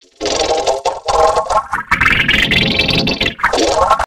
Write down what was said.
you